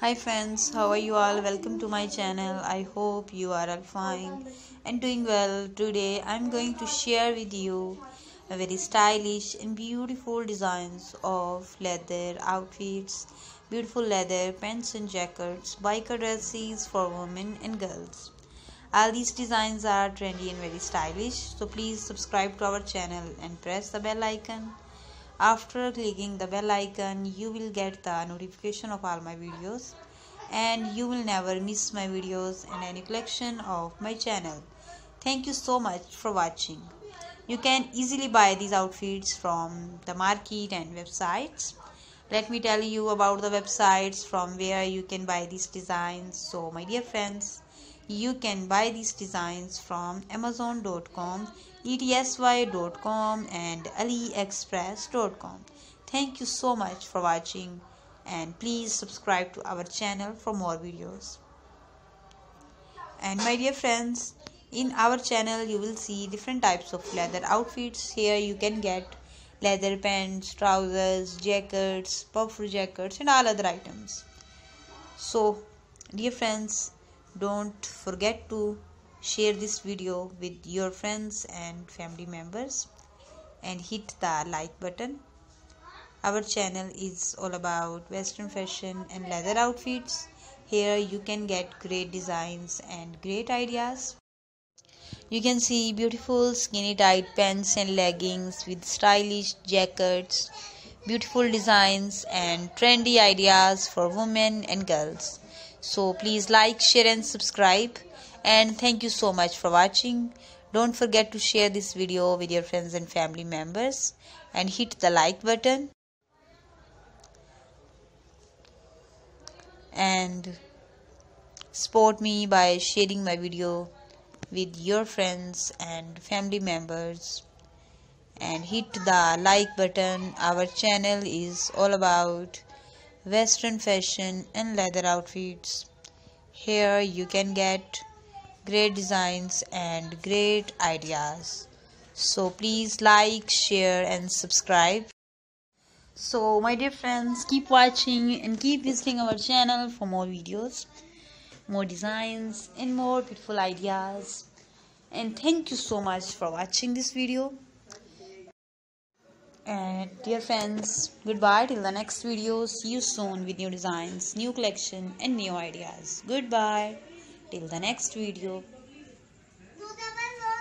Hi friends, how are you all? Welcome to my channel. I hope you are all fine and doing well. Today I'm going to share with you a very stylish and beautiful designs of leather outfits, beautiful leather pants and jackets, biker dresses for women and girls. All these designs are trendy and very stylish. So please subscribe to our channel and press the bell icon after clicking the bell icon you will get the notification of all my videos. And you will never miss my videos and any collection of my channel. Thank you so much for watching. You can easily buy these outfits from the market and websites let me tell you about the websites from where you can buy these designs. So my dear friends you can buy these designs from amazon.com etsy.com and aliexpress.com thank you so much for watching and please subscribe to our channel for more videos. And my dear friends in our channel you will see different types of leather outfits. Here you can get leather pants trousers jackets puffer jackets and all other items. So dear friends don't forget to share this video with your friends and family members and hit the like button. Our channel is all about western fashion and leather outfits. Here you can get great designs and great ideas you can see beautiful skinny tight pants and leggings with stylish jackets beautiful designs and trendy ideas for women and girls. So please like share and subscribe. And thank you so much for watching. Don't forget to share this video with your friends and family members and hit the like button. And support me by sharing my video with your friends and family members and hit the like button. Our channel is all about western fashion and leather outfits. Here you can get great designs and great ideas. So please like share and subscribe. So my dear friends keep watching and keep visiting our channel for more videos more designs and more beautiful ideas and thank you so much for watching this video and dear friends, goodbye till the next video. See you soon with new designs, new collection and new ideas. Goodbye till the next video.